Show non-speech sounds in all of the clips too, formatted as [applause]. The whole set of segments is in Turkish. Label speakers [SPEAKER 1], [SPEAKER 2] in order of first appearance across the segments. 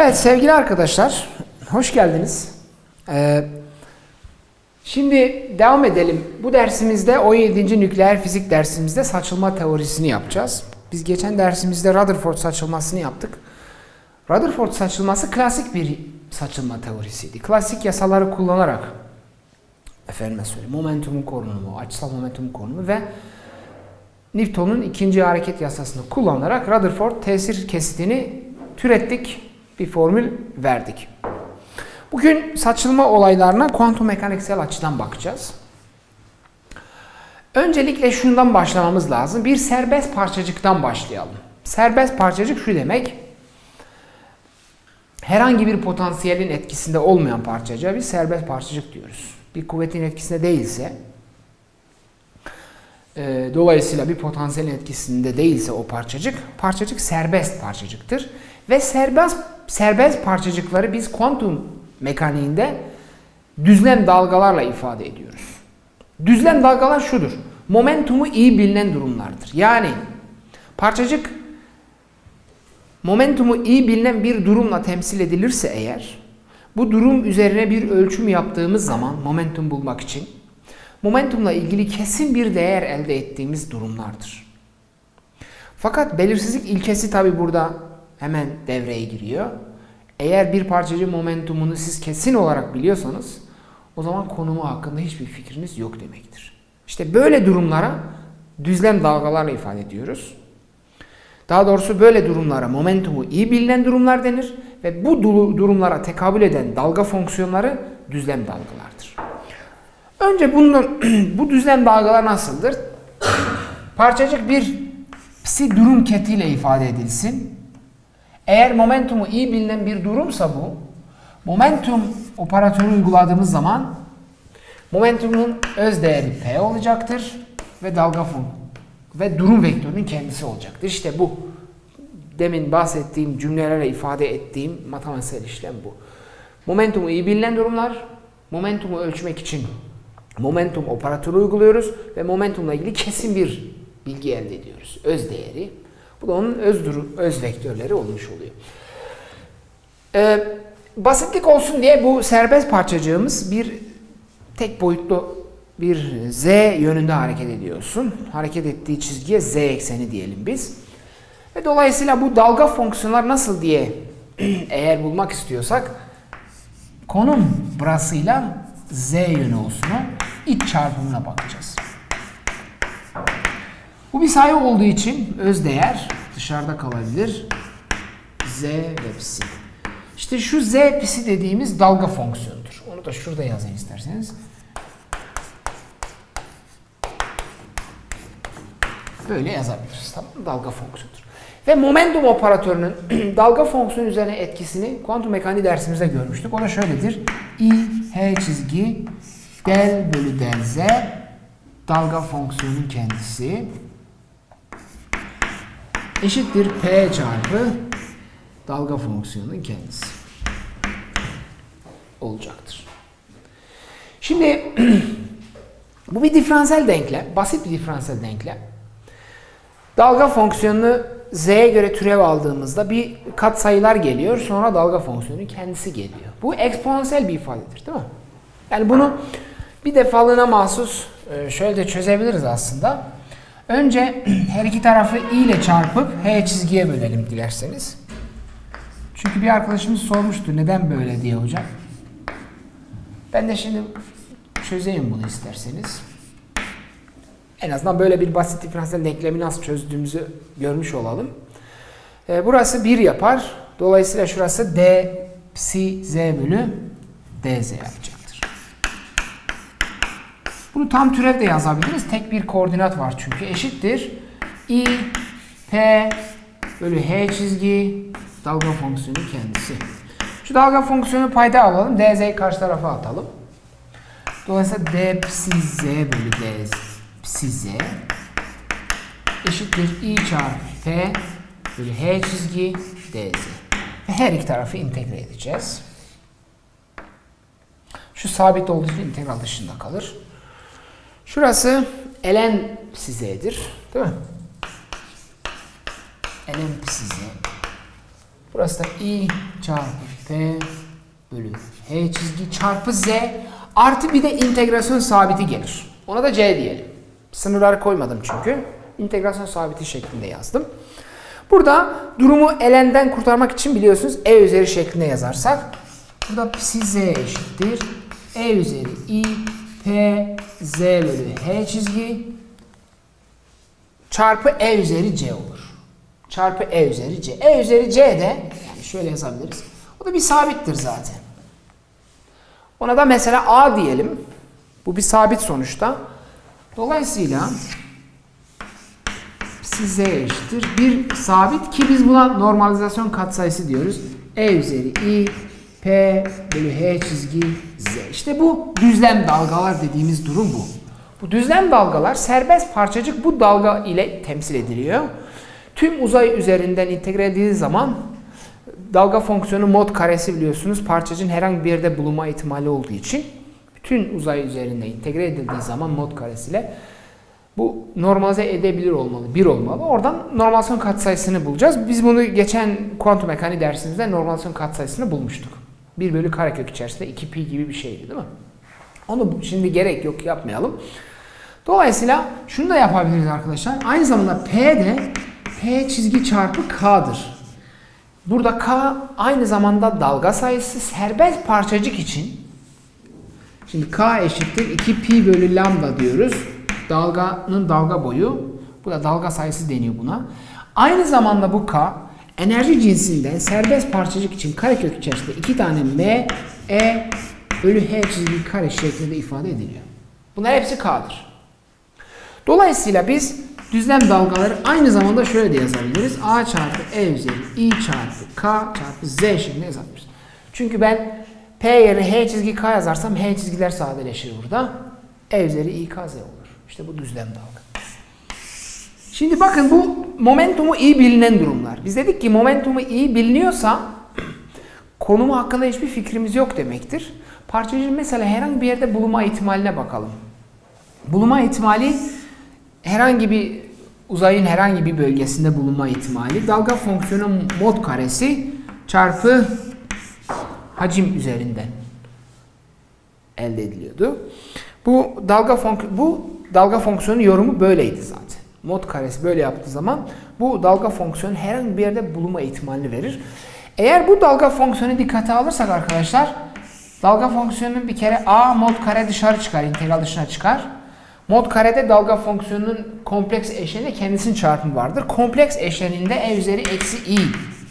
[SPEAKER 1] Evet sevgili arkadaşlar, hoş geldiniz. Ee, şimdi devam edelim. Bu dersimizde 17. nükleer fizik dersimizde saçılma teorisini yapacağız. Biz geçen dersimizde Rutherford saçılmasını yaptık. Rutherford saçılması klasik bir saçılma teorisiydi. Klasik yasaları kullanarak efendime söyleyeyim momentumun korunumu, açısal momentumun korunumu ve Newton'un ikinci hareket yasasını kullanarak Rutherford tesir kesitini türettik, bir formül verdik. Bugün saçılma olaylarına kuantum mekaniksel açıdan bakacağız. Öncelikle şundan başlamamız lazım. Bir serbest parçacıktan başlayalım. Serbest parçacık şu demek. Herhangi bir potansiyelin etkisinde olmayan parçacığa bir serbest parçacık diyoruz. Bir kuvvetin etkisinde değilse, e, dolayısıyla bir potansiyelin etkisinde değilse o parçacık, parçacık serbest parçacıktır. Ve serbest serbest parçacıkları biz kuantum mekaniğinde düzlem dalgalarla ifade ediyoruz. Düzlem dalgalar şudur. Momentumu iyi bilinen durumlardır. Yani parçacık momentumu iyi bilinen bir durumla temsil edilirse eğer bu durum üzerine bir ölçüm yaptığımız zaman momentum bulmak için momentumla ilgili kesin bir değer elde ettiğimiz durumlardır. Fakat belirsizlik ilkesi tabi burada hemen devreye giriyor. Eğer bir parçacı momentumunu siz kesin olarak biliyorsanız o zaman konumu hakkında hiçbir fikriniz yok demektir. İşte böyle durumlara düzlem dalgalarla ifade ediyoruz. Daha doğrusu böyle durumlara momentumu iyi bilinen durumlar denir ve bu durumlara tekabül eden dalga fonksiyonları düzlem dalgalardır. Önce bunun, [clears throat] bu düzlem dalgalar nasıldır? Parçacık bir psi durum ketiyle ifade edilsin. Eğer momentumu iyi bilinen bir durumsa bu, momentum operatörü uyguladığımız zaman momentumun öz değeri P olacaktır ve dalga fon ve durum vektörünün kendisi olacaktır. İşte bu demin bahsettiğim cümlelerle ifade ettiğim matematiksel işlem bu. Momentumu iyi bilinen durumlar, momentumu ölçmek için momentum operatörü uyguluyoruz ve momentumla ilgili kesin bir bilgi elde ediyoruz. Öz değeri. Bu da onun öz durum, öz vektörleri olmuş oluyor. Ee, basitlik olsun diye bu serbest parçacığımız bir tek boyutlu bir z yönünde hareket ediyorsun. Hareket ettiği çizgiye z ekseni diyelim biz. Ve dolayısıyla bu dalga fonksiyonlar nasıl diye [clears throat] eğer bulmak istiyorsak konum burasıyla z yönü olsun iç çarpımına bakacağız. Bu bir sayı olduğu için öz değer dışarıda kalabilir. Z ve psi. İşte şu z psi dediğimiz dalga fonksiyonudur. Onu da şurada yazayım isterseniz. Böyle yazabiliriz. Tamam mı? Dalga fonksiyonudur. Ve momentum operatörünün [clears throat] dalga fonksiyonu üzerine etkisini kuantum mekaniği dersimizde görmüştük. O da şöyledir. I, H çizgi, del bölü del Z dalga fonksiyonun kendisi eşittir P çarpı dalga fonksiyonunun kendisi olacaktır. Şimdi [clears throat] bu bir diferansiyel denklem, basit bir diferansiyel denklem. Dalga fonksiyonunu z'ye göre türev aldığımızda bir kat sayılar geliyor, sonra dalga fonksiyonu kendisi geliyor. Bu eksponansiyel bir ifadedir, değil mi? Yani bunu bir defalığına mahsus e, şöyle de çözebiliriz aslında. Önce [clears throat] her iki tarafı i ile çarpıp h çizgiye bölelim dilerseniz. Çünkü bir arkadaşımız sormuştu neden böyle diye hocam. Ben de şimdi çözeyim bunu isterseniz. En azından böyle bir basit diferansiyel denklemi nasıl çözdüğümüzü görmüş olalım. Ee, burası 1 yapar. Dolayısıyla şurası d psi z bölü dz yapacaktır. Bunu tam türev de yazabiliriz. Tek bir koordinat var çünkü. Eşittir. i p bölü h çizgi dalga fonksiyonu kendisi. Şu dalga fonksiyonu payda alalım. dz'yi karşı tarafa atalım. Dolayısıyla d psi z bölü dz psi z eşittir i çarpı p bölü h çizgi dz. Her iki tarafı integre edeceğiz. Şu sabit olduğu için integral dışında kalır. Şurası ln psi z'dir. Değil mi? ln psi z. Burası da i çarpı p bölü h çizgi çarpı z artı bir de integrasyon sabiti gelir. Ona da c diyelim. Sınırlar koymadım çünkü. İntegrasyon sabiti şeklinde yazdım. Burada durumu elenden kurtarmak için biliyorsunuz e üzeri şeklinde yazarsak burada psi z eşittir. e üzeri i p z bölü h çizgi çarpı e üzeri c olur. Çarpı e üzeri c. e üzeri c de yani şöyle yazabiliriz. O da bir sabittir zaten. Ona da mesela a diyelim. Bu bir sabit sonuçta. Dolayısıyla size eşittir. Bir sabit ki biz buna normalizasyon katsayısı diyoruz. E üzeri i p bölü h çizgi z. İşte bu düzlem dalgalar dediğimiz durum bu. Bu düzlem dalgalar serbest parçacık bu dalga ile temsil ediliyor. Tüm uzay üzerinden integre edildiği zaman dalga fonksiyonu mod karesi biliyorsunuz parçacığın herhangi bir yerde bulunma ihtimali olduğu için bütün uzay üzerinde integre edildiği zaman mod karesiyle bu normalize edebilir olmalı, bir olmalı. Oradan normalizasyon katsayısını bulacağız. Biz bunu geçen kuantum mekaniği dersimizde normalizasyon katsayısını bulmuştuk. 1 bölü karekök içerisinde 2 pi gibi bir şeydi değil mi? Onu şimdi gerek yok yapmayalım. Dolayısıyla şunu da yapabiliriz arkadaşlar. Aynı zamanda P de P çizgi çarpı K'dır. Burada K aynı zamanda dalga sayısı serbest parçacık için. Şimdi K eşittir 2 pi bölü lambda diyoruz. Dalganın dalga boyu. Bu da dalga sayısı deniyor buna. Aynı zamanda bu K enerji cinsinden serbest parçacık için karekök içerisinde iki tane M, E bölü H çizgi kare şeklinde ifade ediliyor. Bunlar hepsi K'dır. Dolayısıyla biz düzlem dalgaları aynı zamanda şöyle de yazabiliriz. A çarpı E üzeri I çarpı K çarpı Z şeklinde yazabiliriz. Çünkü ben P yerine H çizgi K yazarsam H çizgiler sadeleşir burada. E üzeri I K Z olur. İşte bu düzlem dalga. Şimdi bakın bu momentumu iyi bilinen durumlar. Biz dedik ki momentumu iyi biliniyorsa konumu hakkında hiçbir fikrimiz yok demektir. Parçacığın mesela herhangi bir yerde bulunma ihtimaline bakalım. Bulunma ihtimali herhangi bir uzayın herhangi bir bölgesinde bulunma ihtimali dalga fonksiyonu mod karesi çarpı hacim üzerinden elde ediliyordu. Bu dalga fonk bu dalga fonksiyonu yorumu böyleydi zaten. Mod karesi böyle yaptığı zaman bu dalga fonksiyonu herhangi bir yerde bulunma ihtimalini verir. Eğer bu dalga fonksiyonu dikkate alırsak arkadaşlar dalga fonksiyonunun bir kere a mod kare dışarı çıkar, integral dışına çıkar. Mod karede dalga fonksiyonunun kompleks eşleniğinde kendisinin çarpımı vardır. Kompleks eşleniğinde e üzeri eksi i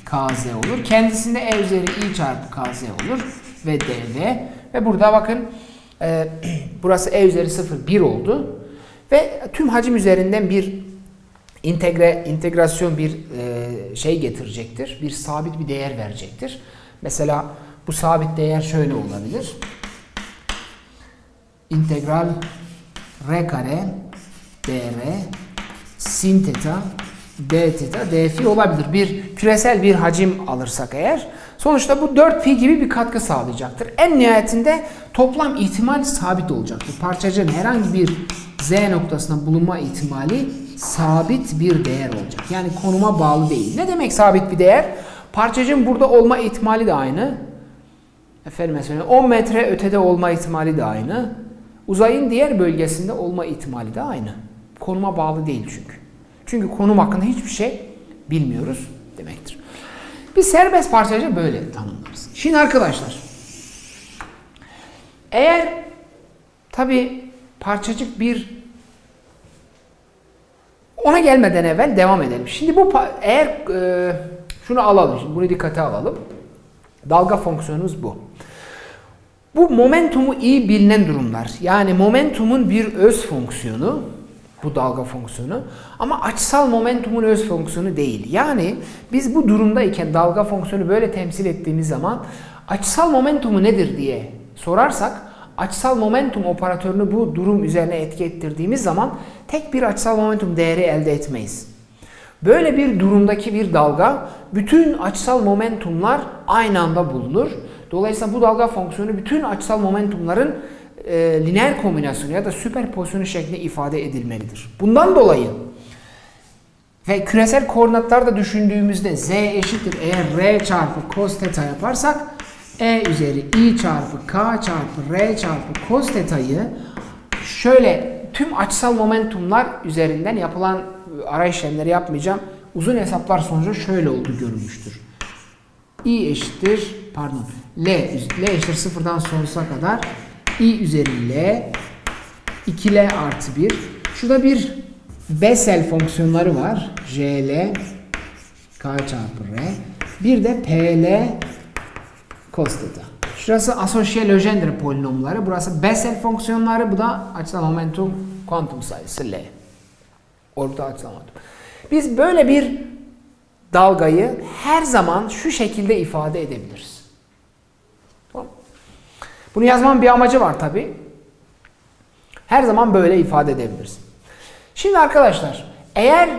[SPEAKER 1] kz olur. Kendisinde e üzeri i çarpı kz olur ve dv. Ve burada bakın e, [clears throat] burası e üzeri 0 1 oldu. Ve tüm hacim üzerinden bir integre integrasyon bir e, şey getirecektir. Bir sabit bir değer verecektir. Mesela bu sabit değer şöyle olabilir. İntegral r kare dr sin teta d teta d fi olabilir. Bir küresel bir hacim alırsak eğer sonuçta bu 4 pi gibi bir katkı sağlayacaktır. En nihayetinde toplam ihtimal sabit olacaktır. Parçacığın herhangi bir z noktasında bulunma ihtimali sabit bir değer olacak. Yani konuma bağlı değil. Ne demek sabit bir değer? Parçacığın burada olma ihtimali de aynı. Efendim mesela 10 metre ötede olma ihtimali de aynı. Uzayın diğer bölgesinde olma ihtimali de aynı. Konuma bağlı değil çünkü. Çünkü konum hakkında hiçbir şey bilmiyoruz demektir. Biz serbest parçacığı böyle tanımlarız. Şimdi arkadaşlar eğer tabi parçacık bir ona gelmeden evvel devam edelim. Şimdi bu eğer e, şunu alalım. Şimdi bunu dikkate alalım. Dalga fonksiyonumuz bu. Bu momentumu iyi bilinen durumlar. Yani momentumun bir öz fonksiyonu, bu dalga fonksiyonu ama açısal momentumun öz fonksiyonu değil. Yani biz bu durumdayken dalga fonksiyonu böyle temsil ettiğimiz zaman açısal momentumu nedir diye sorarsak açısal momentum operatörünü bu durum üzerine etki ettirdiğimiz zaman tek bir açısal momentum değeri elde etmeyiz. Böyle bir durumdaki bir dalga bütün açısal momentumlar aynı anda bulunur. Dolayısıyla bu dalga fonksiyonu bütün açısal momentumların e, lineer kombinasyonu ya da süperpozisyonu şeklinde ifade edilmelidir. Bundan dolayı Ve küresel koordinatlarda düşündüğümüzde z eşittir eğer r çarpı cos theta yaparsak e üzeri i çarpı k çarpı r çarpı cos theta'yı şöyle tüm açısal momentumlar üzerinden yapılan ara işlemleri yapmayacağım. Uzun hesaplar sonucu şöyle oldu görülmüştür. i eşittir pardon l, l eşittir sıfırdan sonsuza kadar i üzeri l 2l artı 1 şurada bir Bessel fonksiyonları var. JL K çarpı R. Bir de PL cos theta. Şurası asosiye Legendre polinomları. Burası Bessel fonksiyonları. Bu da açısal momentum kuantum sayısı L. Orta açısal momentum. Biz böyle bir dalgayı her zaman şu şekilde ifade edebiliriz. Bunu yazmanın bir amacı var tabi. Her zaman böyle ifade edebiliriz. Şimdi arkadaşlar eğer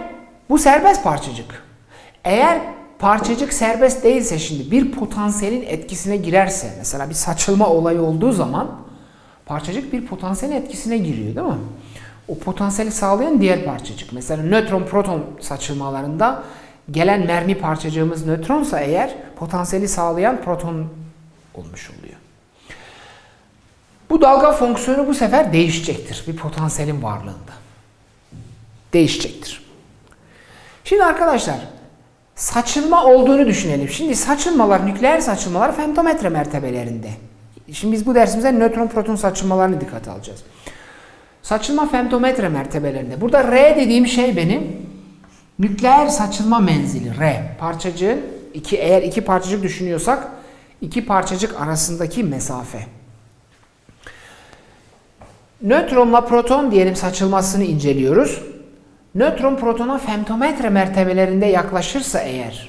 [SPEAKER 1] bu serbest parçacık eğer parçacık serbest değilse şimdi bir potansiyelin etkisine girerse mesela bir saçılma olayı olduğu zaman parçacık bir potansiyelin etkisine giriyor değil mi? O potansiyeli sağlayan diğer parçacık. Mesela nötron proton saçılmalarında gelen mermi parçacığımız nötronsa eğer potansiyeli sağlayan proton olmuş oluyor. Bu dalga fonksiyonu bu sefer değişecektir bir potansiyelin varlığında değişecektir. Şimdi arkadaşlar saçılma olduğunu düşünelim. Şimdi saçılmalar, nükleer saçılmalar femtometre mertebelerinde. Şimdi biz bu dersimizde nötron proton saçılmalarını dikkate alacağız. Saçılma femtometre mertebelerinde. Burada R dediğim şey benim nükleer saçılma menzili R. Parçacığın iki eğer iki parçacık düşünüyorsak iki parçacık arasındaki mesafe. Nötronla proton diyelim saçılmasını inceliyoruz. Nötron protona femtometre mertebelerinde yaklaşırsa eğer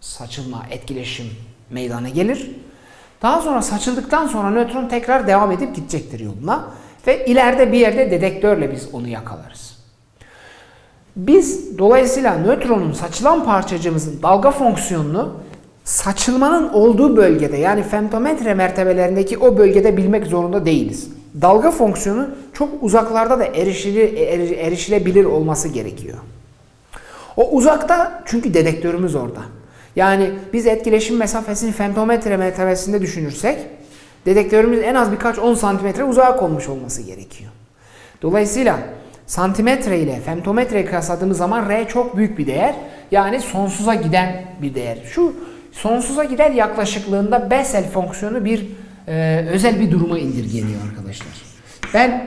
[SPEAKER 1] saçılma, etkileşim meydana gelir. Daha sonra saçıldıktan sonra nötron tekrar devam edip gidecektir yoluna ve ileride bir yerde dedektörle biz onu yakalarız. Biz dolayısıyla nötronun saçılan parçacığımızın dalga fonksiyonunu saçılmanın olduğu bölgede yani femtometre mertebelerindeki o bölgede bilmek zorunda değiliz dalga fonksiyonu çok uzaklarda da erişili, erişilebilir olması gerekiyor. O uzakta çünkü dedektörümüz orada. Yani biz etkileşim mesafesini femtometre mertebesinde düşünürsek dedektörümüz en az birkaç 10 santimetre uzağa konmuş olması gerekiyor. Dolayısıyla santimetre ile femtometre kıyasladığımız zaman R çok büyük bir değer. Yani sonsuza giden bir değer. Şu sonsuza giden yaklaşıklığında Bessel fonksiyonu bir e, özel bir duruma indirgeniyor arkadaşlar. Ben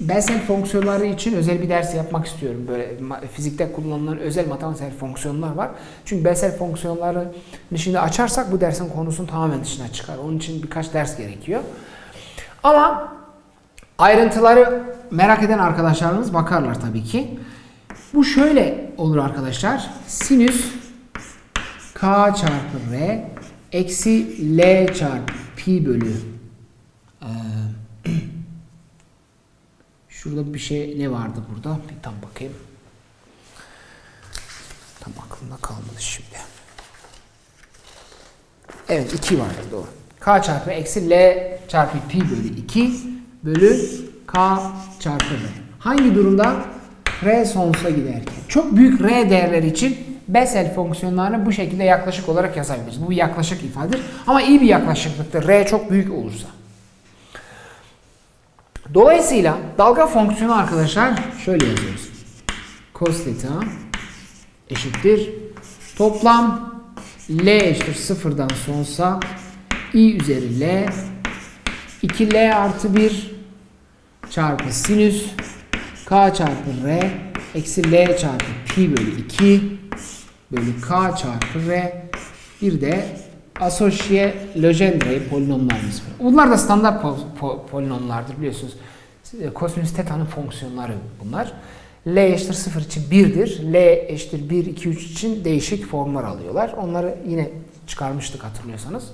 [SPEAKER 1] Bessel fonksiyonları için özel bir ders yapmak istiyorum. Böyle fizikte kullanılan özel matematiksel fonksiyonlar var. Çünkü Bessel fonksiyonları şimdi açarsak bu dersin konusunun tamamen dışına çıkar. Onun için birkaç ders gerekiyor. Ama ayrıntıları merak eden arkadaşlarımız bakarlar tabii ki. Bu şöyle olur arkadaşlar. Sinüs k çarpı r eksi l çarpı pi bölü ee, [clears throat] şurada bir şey ne vardı burada? Bir tam bakayım. Tam aklımda kalmadı şimdi. Evet 2 vardı doğru. K çarpı eksi L çarpı pi bölü 2 bölü K çarpı R. Hangi durumda? R sonsuza giderken. Çok büyük R değerler için Bessel fonksiyonlarını bu şekilde yaklaşık olarak yazabiliriz. Bu bir yaklaşık ifadedir. Ama iyi bir yaklaşıklıktır. R çok büyük olursa. Dolayısıyla dalga fonksiyonu arkadaşlar şöyle yazıyoruz. Cos theta eşittir. Toplam L eşittir sıfırdan sonsa i üzeri L 2L artı 1 çarpı sinüs K çarpı R eksi L çarpı pi bölü 2 bölü k çarpı r bir de asosiye Legendre polinomlarımız var. Bunlar da standart po po polinomlardır biliyorsunuz. Kosinüs teta'nın fonksiyonları bunlar. L eşittir 0 için 1'dir. L eşittir 1, 2, 3 için değişik formlar alıyorlar. Onları yine çıkarmıştık hatırlıyorsanız.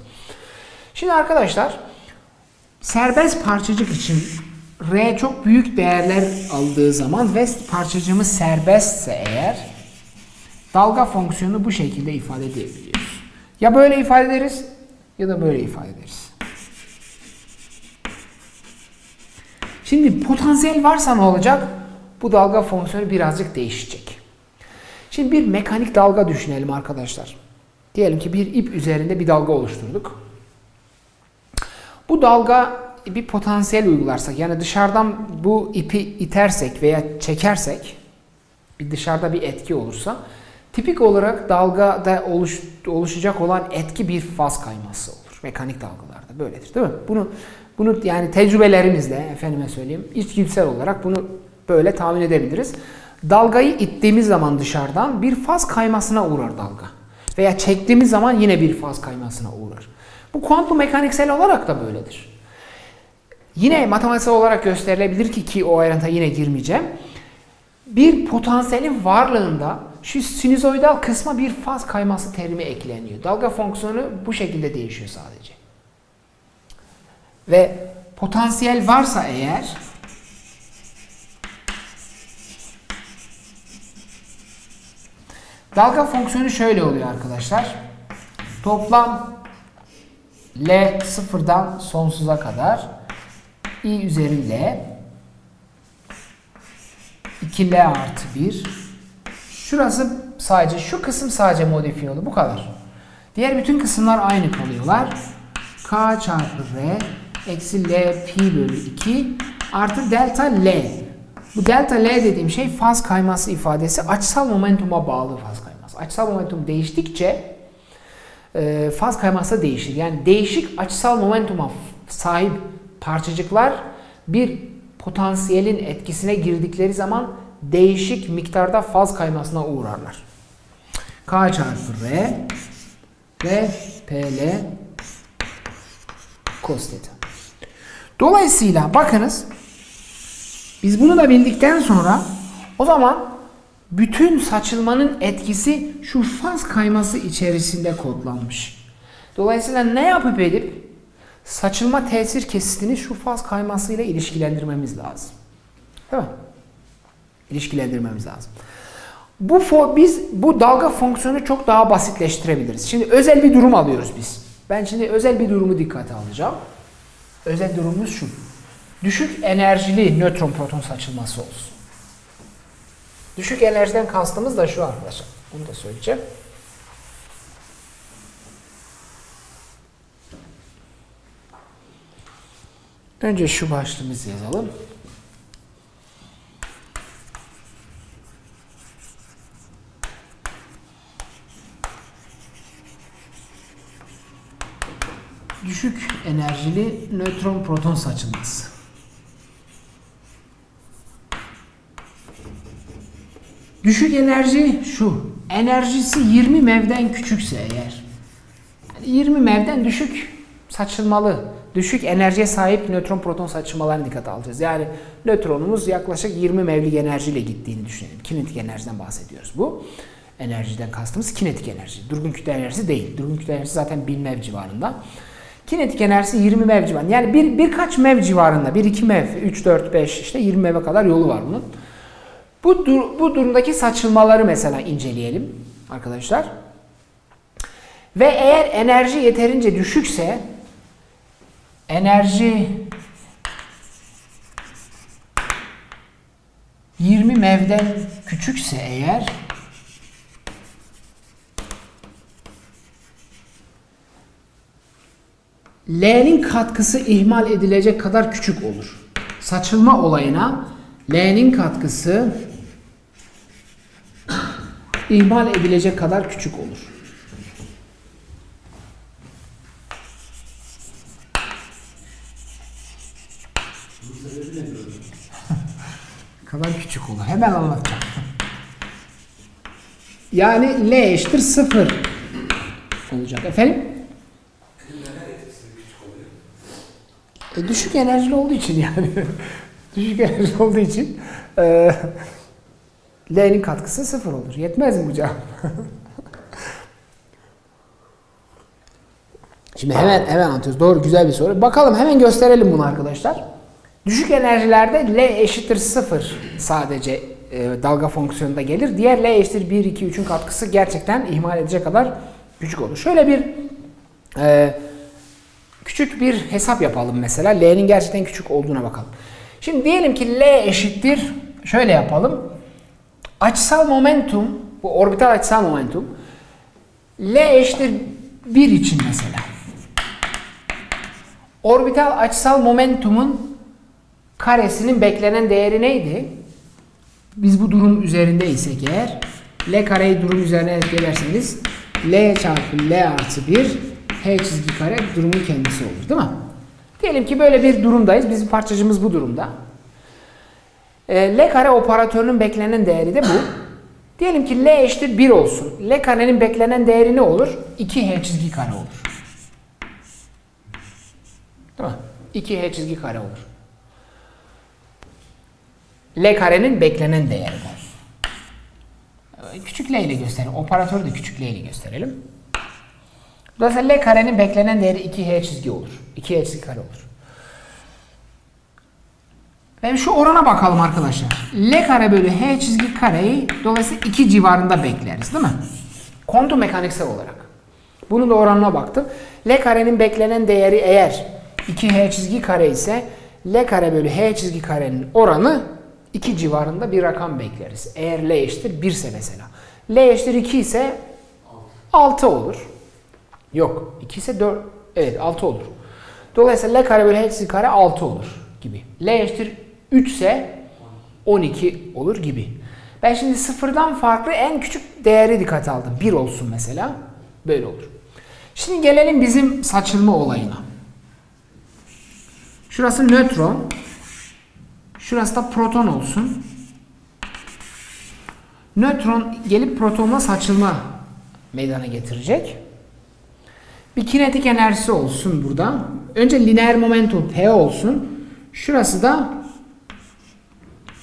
[SPEAKER 1] Şimdi arkadaşlar serbest parçacık için R çok büyük değerler aldığı zaman ve parçacığımız serbestse eğer Dalga fonksiyonu bu şekilde ifade edebiliyoruz. Ya böyle ifade ederiz ya da böyle ifade ederiz. Şimdi potansiyel varsa ne olacak? Bu dalga fonksiyonu birazcık değişecek. Şimdi bir mekanik dalga düşünelim arkadaşlar. Diyelim ki bir ip üzerinde bir dalga oluşturduk. Bu dalga bir potansiyel uygularsak yani dışarıdan bu ipi itersek veya çekersek bir dışarıda bir etki olursa tipik olarak dalgada oluş, oluşacak olan etki bir faz kayması olur. Mekanik dalgalarda böyledir değil mi? Bunu bunu yani tecrübelerimizle efendime söyleyeyim içgüdüsel olarak bunu böyle tahmin edebiliriz. Dalgayı ittiğimiz zaman dışarıdan bir faz kaymasına uğrar dalga. Veya çektiğimiz zaman yine bir faz kaymasına uğrar. Bu kuantum mekaniksel olarak da böyledir. Yine matematiksel olarak gösterilebilir ki ki o ayrıntıya yine girmeyeceğim. Bir potansiyelin varlığında şu sinüzoidal kısma bir faz kayması terimi ekleniyor. Dalga fonksiyonu bu şekilde değişiyor sadece. Ve potansiyel varsa eğer dalga fonksiyonu şöyle oluyor arkadaşlar. Toplam L sıfırdan sonsuza kadar i üzeri L 2L artı 1 Şurası sadece, şu kısım sadece modifiye oldu. Bu kadar. Diğer bütün kısımlar aynı kalıyorlar. K çarpı R eksi L pi bölü 2 artı delta L. Bu delta L dediğim şey faz kayması ifadesi açısal momentuma bağlı faz kayması. Açısal momentum değiştikçe e, faz kayması değişir. Yani değişik açısal momentuma sahip parçacıklar bir potansiyelin etkisine girdikleri zaman değişik miktarda faz kaymasına uğrarlar. K çarpı R ve PL cos theta. Dolayısıyla bakınız biz bunu da bildikten sonra o zaman bütün saçılmanın etkisi şu faz kayması içerisinde kodlanmış. Dolayısıyla ne yapıp edip saçılma tesir kesitini şu faz kaymasıyla ilişkilendirmemiz lazım. Değil mi? İlişkilendirmemiz lazım. Bu biz bu dalga fonksiyonu çok daha basitleştirebiliriz. Şimdi özel bir durum alıyoruz biz. Ben şimdi özel bir durumu dikkate alacağım. Özel durumumuz şu. Düşük enerjili nötron proton saçılması olsun. Düşük enerjiden kastımız da şu arkadaşlar. Bunu da söyleyeceğim. Önce şu başlığımızı yazalım. Düşük enerjili nötron proton saçılması. Düşük enerji şu. Enerjisi 20 mevden küçükse eğer. Yani 20 mevden düşük saçılmalı. Düşük enerjiye sahip nötron proton saçılmalarını dikkate alacağız. Yani nötronumuz yaklaşık 20 mevlik enerjiyle gittiğini düşünelim. Kinetik enerjiden bahsediyoruz bu. Enerjiden kastımız kinetik enerji. Durgun kütle enerjisi değil. Durgun kütle enerjisi zaten 1000 mev civarında. Kinetik enerjisi 20 mev civarında. Yani bir, birkaç mev civarında. 1-2 mev, 3, 4, 5 işte 20 meve kadar yolu var bunun. Bu, dur, bu durumdaki saçılmaları mesela inceleyelim arkadaşlar. Ve eğer enerji yeterince düşükse enerji 20 mevden küçükse eğer L'nin katkısı ihmal edilecek kadar küçük olur. Saçılma olayına L'nin katkısı ihmal edilecek kadar küçük olur. [laughs] kadar küçük olur. Hemen anlatacağım. Yani L eşittir 0 olacak. Efendim? E, düşük enerjili olduğu için yani. [laughs] düşük enerjili olduğu için e, L'nin katkısı sıfır olur. Yetmez mi bu [laughs] cevap? Şimdi hemen hemen anlatıyoruz. Doğru güzel bir soru. Bakalım hemen gösterelim bunu arkadaşlar. Düşük enerjilerde L eşittir sıfır sadece e, dalga fonksiyonunda gelir. Diğer L eşittir 1, 2, 3'ün katkısı gerçekten ihmal edecek kadar küçük olur. Şöyle bir e, Küçük bir hesap yapalım mesela. L'nin gerçekten küçük olduğuna bakalım. Şimdi diyelim ki L eşittir. Şöyle yapalım. Açısal momentum, Bu orbital açısal momentum. L eşittir 1 için mesela. Orbital açısal momentumun karesinin beklenen değeri neydi? Biz bu durum üzerindeysek eğer L kareyi durum üzerine etkilerseniz L çarpı L artı 1 H çizgi kare durumun kendisi olur değil mi? Diyelim ki böyle bir durumdayız. Bizim parçacığımız bu durumda. E, L kare operatörünün beklenen değeri de bu. Diyelim ki L eşittir 1 olsun. L karenin beklenen değeri ne olur? 2H çizgi kare olur. Değil mi? 2H çizgi kare olur. L karenin beklenen değeri bu. Küçük L ile gösterelim. Operatörü de küçük L ile gösterelim. Dolayısıyla L karenin beklenen değeri 2H çizgi olur. 2H çizgi kare olur. Ve şu orana bakalım arkadaşlar. L kare bölü H çizgi kareyi dolayısıyla 2 civarında bekleriz değil mi? Kuantum mekaniksel olarak. Bunun da oranına baktım. L karenin beklenen değeri eğer 2H çizgi kare ise L kare bölü H çizgi karenin oranı 2 civarında bir rakam bekleriz. Eğer L eşittir 1 ise mesela. L eşittir 2 ise 6 olur. Yok. 2 ise 4. Evet 6 olur. Dolayısıyla L kare bölü H çizgi kare 6 olur gibi. L eşittir 3 ise 12 olur gibi. Ben şimdi sıfırdan farklı en küçük değeri dikkat aldım. 1 olsun mesela. Böyle olur. Şimdi gelelim bizim saçılma olayına. Şurası nötron. Şurası da proton olsun. Nötron gelip protonla saçılma meydana getirecek. Bir kinetik enerjisi olsun burada. Önce lineer momentum P olsun. Şurası da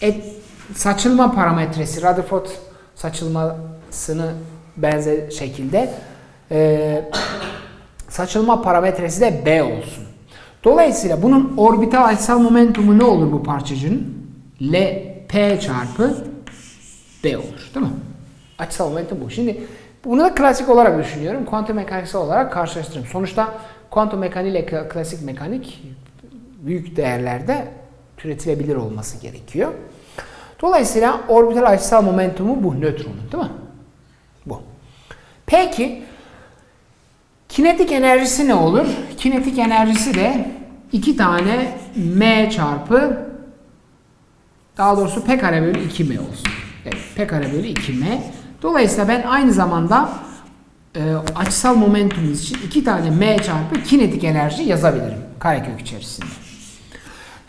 [SPEAKER 1] et, saçılma parametresi. Rutherford saçılmasını benzer şekilde e, saçılma parametresi de B olsun. Dolayısıyla bunun orbital açısal momentumu ne olur bu parçacığın? L P çarpı B olur. Değil mi? Açısal momentum bu. Şimdi bunu da klasik olarak düşünüyorum. Kuantum mekaniksel olarak karşılaştırıyorum. Sonuçta kuantum mekaniği ile klasik mekanik büyük değerlerde türetilebilir olması gerekiyor. Dolayısıyla orbital açısal momentumu bu nötronun değil mi? Bu. Peki kinetik enerjisi ne olur? Kinetik enerjisi de iki tane m çarpı daha doğrusu p kare bölü 2m olsun. Evet, p kare bölü 2m. Dolayısıyla ben aynı zamanda e, açısal momentumumuz için iki tane m çarpı kinetik enerji yazabilirim karekök içerisinde.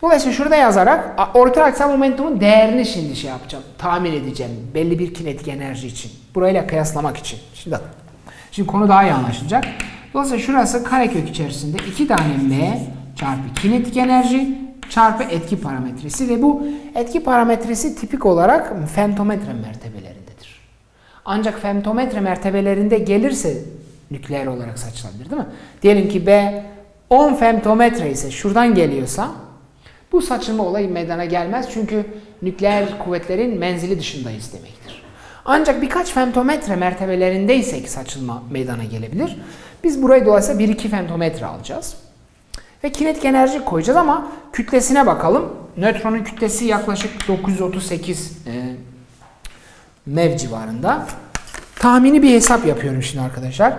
[SPEAKER 1] Dolayısıyla şurada yazarak orta açısal momentumun değerini şimdi şey yapacağım. Tahmin edeceğim. Belli bir kinetik enerji için. Burayla kıyaslamak için. Şimdi Şimdi konu daha iyi anlaşılacak. Dolayısıyla şurası karekök içerisinde iki tane m çarpı kinetik enerji çarpı etki parametresi ve bu etki parametresi tipik olarak femtometre mertebelerindedir. Ancak femtometre mertebelerinde gelirse nükleer olarak saçılabilir değil mi? Diyelim ki B 10 femtometre ise şuradan geliyorsa bu saçılma olayı meydana gelmez çünkü nükleer kuvvetlerin menzili dışındayız demektir. Ancak birkaç femtometre mertebelerindeysek saçılma meydana gelebilir. Biz burayı dolayısıyla 1-2 femtometre alacağız. Ve kinetik enerji koyacağız ama kütlesine bakalım. Nötronun kütlesi yaklaşık 938 e, mev civarında. Tahmini bir hesap yapıyorum şimdi arkadaşlar.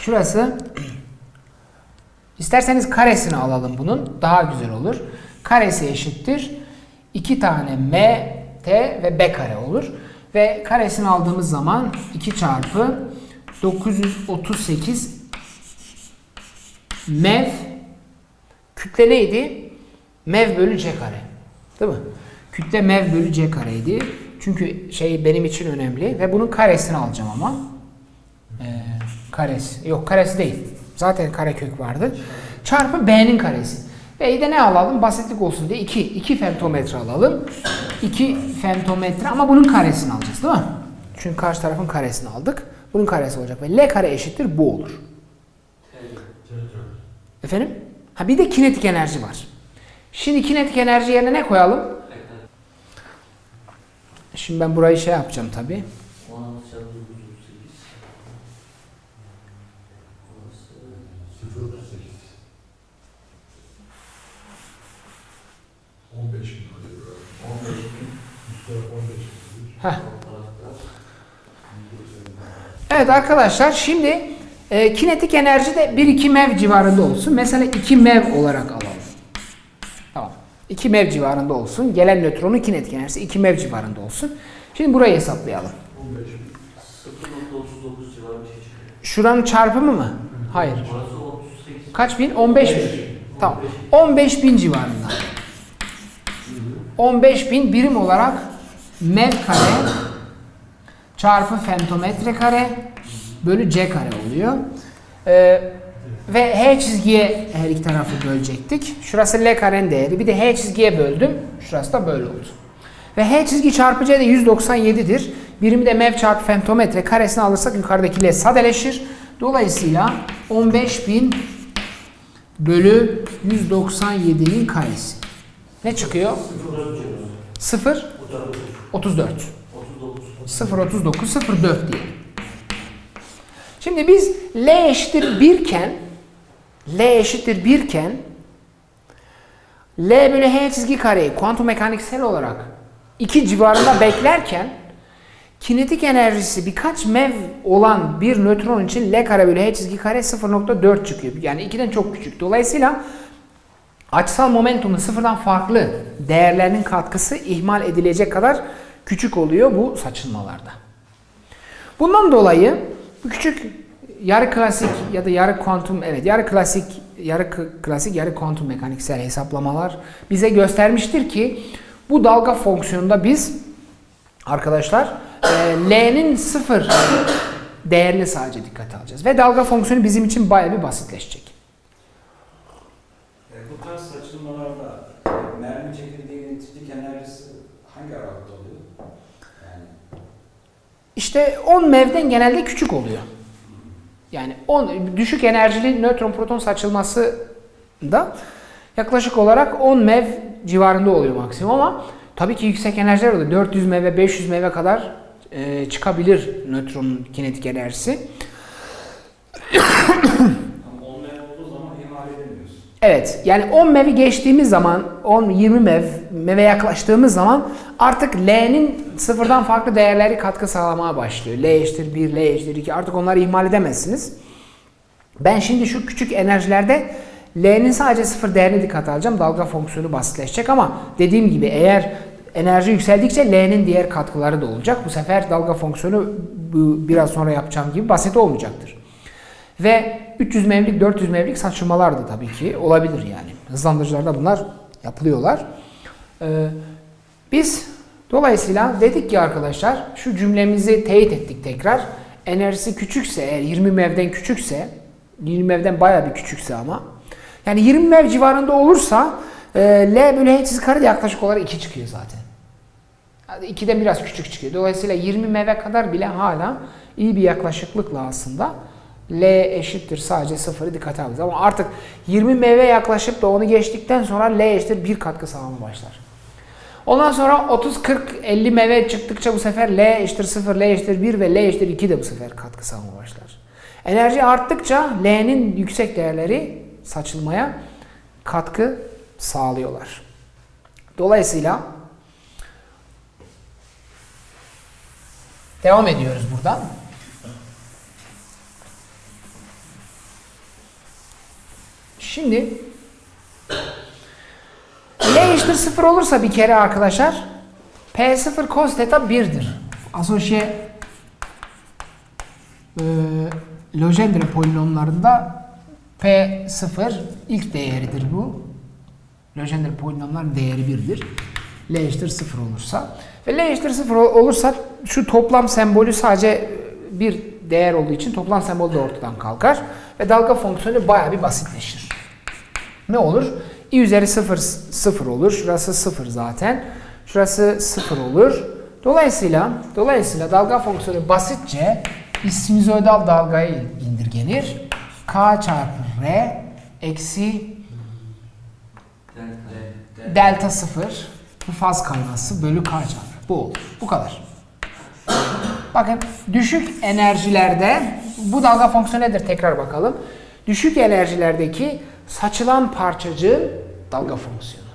[SPEAKER 1] Şurası isterseniz karesini alalım bunun. Daha güzel olur. Karesi eşittir. 2 tane m, t ve b kare olur. Ve karesini aldığımız zaman 2 çarpı 938 mev kütle neydi? Mev bölü c kare. Değil mi? Kütle mev bölü c kareydi. Çünkü şey benim için önemli ve bunun karesini alacağım ama. Ee, karesi. Yok karesi değil. Zaten karekök vardı. Çarpı b'nin karesi. B'yi de ne alalım? Basitlik olsun diye 2. 2 femtometre alalım. 2 femtometre ama bunun karesini alacağız değil mi? Çünkü karşı tarafın karesini aldık. Bunun karesi olacak ve L kare eşittir bu olur. Efendim? Ha bir de kinetik enerji var. Şimdi kinetik enerji yerine ne koyalım? Şimdi ben burayı şey yapacağım tabi.
[SPEAKER 2] 15 bin oluyor. 15 bin. Üst taraf 15 bin.
[SPEAKER 1] Heh. Evet arkadaşlar şimdi e, kinetik enerji de 1-2 mev civarında olsun. Mesela 2 mev olarak alalım. Tamam. 2 mev civarında olsun. Gelen nötronun kinetik enerjisi 2 mev civarında olsun. Şimdi burayı hesaplayalım.
[SPEAKER 2] 0.39 civarı bir şey çıkıyor.
[SPEAKER 1] Şuranın çarpımı mı? Hayır.
[SPEAKER 2] Orası 38.
[SPEAKER 1] Kaç bin? 15 bin. Tamam. 15 bin civarında. 15 bin birim olarak mev kare çarpı femtometre kare bölü c kare oluyor. Ee, ve h çizgiye her iki tarafı bölecektik. Şurası l karenin değeri. Bir de h çizgiye böldüm. Şurası da böyle oldu. Ve h çizgi çarpı c de 197'dir. Birimi de mev çarpı femtometre karesini alırsak yukarıdaki l sadeleşir. Dolayısıyla 15.000 bölü 197'nin karesi. Ne çıkıyor? 0 34. 0 39 0 4 diye. Şimdi biz L eşittir 1 iken L eşittir 1 iken L bölü H çizgi kareyi kuantum mekaniksel olarak 2 civarında beklerken kinetik enerjisi birkaç mev olan bir nötron için L kare bölü H çizgi kare 0.4 çıkıyor. Yani 2'den çok küçük. Dolayısıyla açısal momentumun sıfırdan farklı değerlerinin katkısı ihmal edilecek kadar küçük oluyor bu saçılmalarda. Bundan dolayı bu küçük yarı klasik ya da yarı kuantum evet yarı klasik yarı klasik yarı kuantum mekaniksel hesaplamalar bize göstermiştir ki bu dalga fonksiyonunda biz arkadaşlar e, L'nin sıfır değerini sadece dikkate alacağız. Ve dalga fonksiyonu bizim için bayağı bir basitleşecek.
[SPEAKER 3] E, bu tarz saçılmalarda mermi çekirdeğinin titrik enerjisi hangi aralıkta oluyor? Yani
[SPEAKER 1] İşte 10 mevden genelde küçük oluyor. Yani 10 düşük enerjili nötron proton saçılması da yaklaşık olarak 10 mev civarında oluyor maksimum ama tabii ki yüksek enerjiler oluyor. 400 mev ve 500 mev'e kadar e, çıkabilir nötronun kinetik enerjisi. [coughs]
[SPEAKER 3] ama 10 mev olduğu zaman ihmal edemiyorsun.
[SPEAKER 1] Evet yani 10 mev'i geçtiğimiz zaman 10-20 mev meve yaklaştığımız zaman artık L'nin sıfırdan farklı değerleri katkı sağlamaya başlıyor. L eşittir 1, L eşittir 2 artık onları ihmal edemezsiniz. Ben şimdi şu küçük enerjilerde L'nin sadece sıfır değerini dikkate alacağım. Dalga fonksiyonu basitleşecek ama dediğim gibi eğer enerji yükseldikçe L'nin diğer katkıları da olacak. Bu sefer dalga fonksiyonu biraz sonra yapacağım gibi basit olmayacaktır. Ve 300 mevlik 400 mevlik saçmalar da tabii ki olabilir yani. Hızlandırıcılarda bunlar yapılıyorlar. Ee, biz dolayısıyla dedik ki arkadaşlar şu cümlemizi teyit ettik tekrar. Enerjisi küçükse eğer 20 mevden küçükse 20 mevden baya bir küçükse ama yani 20 mev civarında olursa e, L bölü H kare de yaklaşık olarak 2 çıkıyor zaten. Yani 2'den biraz küçük çıkıyor. Dolayısıyla 20 meve kadar bile hala iyi bir yaklaşıklıkla aslında L eşittir sadece sıfırı dikkate alacağız. Ama artık 20 meve yaklaşıp da onu geçtikten sonra L eşittir 1 katkı sağlamaya başlar. Ondan sonra 30, 40, 50 meve çıktıkça bu sefer L eşittir 0, L eşittir 1 ve L eşittir 2 de bu sefer katkı sağlamaya başlar. Enerji arttıkça L'nin yüksek değerleri saçılmaya katkı sağlıyorlar. Dolayısıyla devam ediyoruz buradan. Şimdi L eşittir 0 olursa bir kere arkadaşlar P0 cos theta 1'dir. Asosye e, Legendre polinomlarında P0 ilk değeridir bu. Legendre polinomların değeri 1'dir. L eşittir 0 olursa. Ve L eşittir 0 olursa şu toplam sembolü sadece bir değer olduğu için toplam sembol de ortadan kalkar. Ve dalga fonksiyonu bayağı bir basitleşir. Ne olur? i üzeri 0 0 olur. Şurası 0 zaten. Şurası 0 olur. Dolayısıyla dolayısıyla dalga fonksiyonu basitçe sinusoidal dalgaya indirgenir. K çarpı R eksi delta 0 bu faz kayması bölü K çarpı. Bu olur. Bu kadar. Bakın düşük enerjilerde bu dalga fonksiyonu nedir tekrar bakalım. Düşük enerjilerdeki saçılan parçacığın dalga fonksiyonu.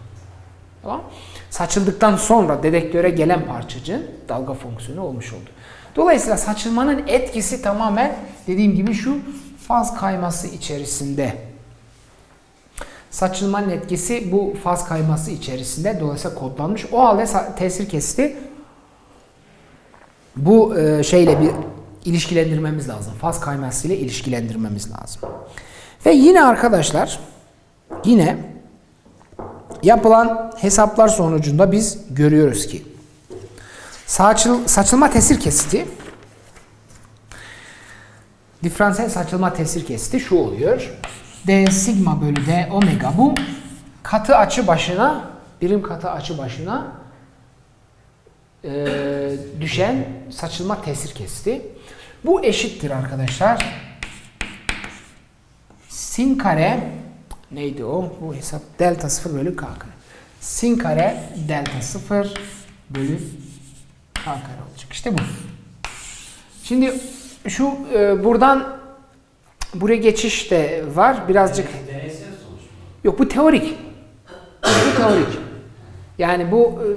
[SPEAKER 1] Tamam? saçıldıktan sonra dedektöre gelen parçacığın dalga fonksiyonu olmuş oldu. Dolayısıyla saçılmanın etkisi tamamen dediğim gibi şu faz kayması içerisinde. Saçılmanın etkisi bu faz kayması içerisinde dolayısıyla kodlanmış. O halde tesir kesiti bu e, şeyle bir ilişkilendirmemiz lazım. Faz kayması ile ilişkilendirmemiz lazım. Ve yine arkadaşlar yine yapılan hesaplar sonucunda biz görüyoruz ki saçıl, saçılma tesir kesiti diferansiyel saçılma tesir kesiti şu oluyor. D sigma bölü D omega bu katı açı başına birim katı açı başına e, düşen saçılma tesir kesiti. Bu eşittir arkadaşlar. Sin kare neydi o? Bu hesap delta 0 bölü k kare. Sin kare delta 0 bölü k kare olacak. İşte bu. Şimdi şu e, buradan buraya geçiş de var. Birazcık
[SPEAKER 3] Deneysel sonuç mu?
[SPEAKER 1] yok bu teorik. Bu teorik. Yani bu e,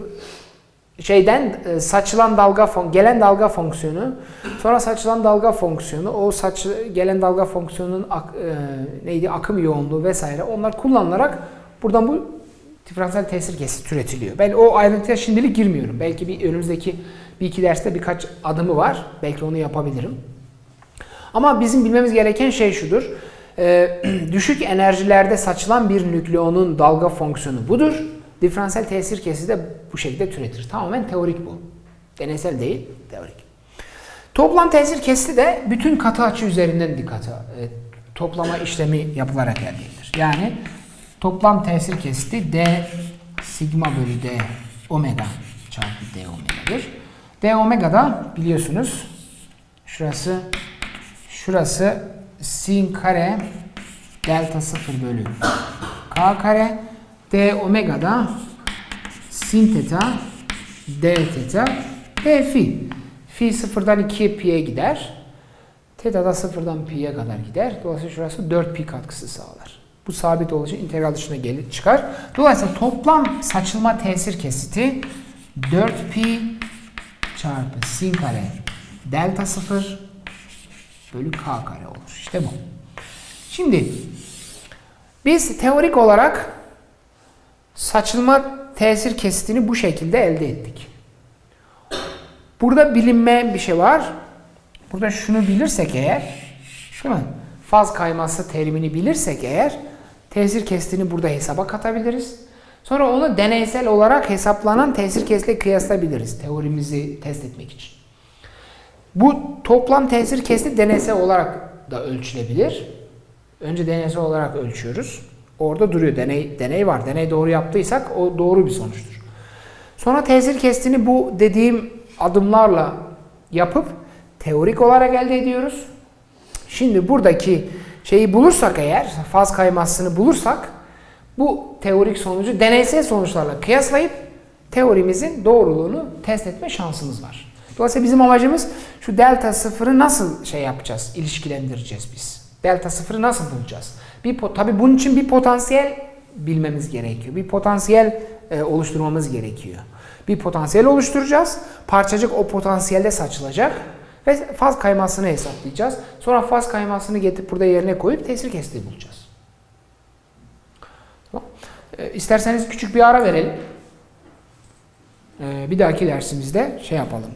[SPEAKER 1] şeyden e, saçılan dalga fon gelen dalga fonksiyonu sonra saçılan dalga fonksiyonu o saç gelen dalga fonksiyonunun ak, e, neydi akım yoğunluğu vesaire onlar kullanılarak buradan bu diferansiyel tesir kesiti türetiliyor. Ben o ayrıntıya şimdilik girmiyorum. Belki bir önümüzdeki bir iki derste birkaç adımı var. Belki onu yapabilirim. Ama bizim bilmemiz gereken şey şudur. Ee, [clears throat] düşük enerjilerde saçılan bir nükleonun dalga fonksiyonu budur. Diferansiyel tesir kesiti de bu şekilde türetir. Tamamen teorik bu. Deneysel değil, teorik. Toplam tesir kesiti de bütün katı açı üzerinden dikkate e, toplama işlemi yapılarak elde edilir. Yani toplam tesir kesiti D sigma bölü D omega çarpı D omega'dır. D omega da biliyorsunuz şurası şurası sin kare delta 0 bölü k kare d omega da sin teta d teta d fi. Fi sıfırdan 2'ye pi'ye gider. Teta da sıfırdan pi'ye kadar gider. Dolayısıyla şurası 4 pi katkısı sağlar. Bu sabit olduğu için integral dışına gelir çıkar. Dolayısıyla toplam saçılma tesir kesiti 4 pi çarpı sin kare delta 0 bölü k kare olur. İşte bu. Şimdi biz teorik olarak saçılma tesir kesitini bu şekilde elde ettik. Burada bilinmeyen bir şey var. Burada şunu bilirsek eğer, değil mi? Faz kayması terimini bilirsek eğer, tesir kesitini burada hesaba katabiliriz. Sonra onu deneysel olarak hesaplanan tesir kesitiyle kıyaslayabiliriz teorimizi test etmek için. Bu toplam tesir kesiti deneysel olarak da ölçülebilir. Önce deneysel olarak ölçüyoruz. Orada duruyor. Deney, deney var. Deney doğru yaptıysak o doğru bir sonuçtur. Sonra tesir kesitini bu dediğim adımlarla yapıp teorik olarak elde ediyoruz. Şimdi buradaki şeyi bulursak eğer, faz kaymasını bulursak bu teorik sonucu deneysel sonuçlarla kıyaslayıp teorimizin doğruluğunu test etme şansımız var. Dolayısıyla bizim amacımız şu delta sıfırı nasıl şey yapacağız, ilişkilendireceğiz biz. Delta sıfırı nasıl bulacağız? Bir tabii bunun için bir potansiyel bilmemiz gerekiyor. Bir potansiyel e, oluşturmamız gerekiyor. Bir potansiyel oluşturacağız. Parçacık o potansiyelde saçılacak ve faz kaymasını hesaplayacağız. Sonra faz kaymasını getirip burada yerine koyup tesir kestiği bulacağız. Tamam. E, isterseniz küçük bir ara verelim. E, bir dahaki dersimizde şey yapalım.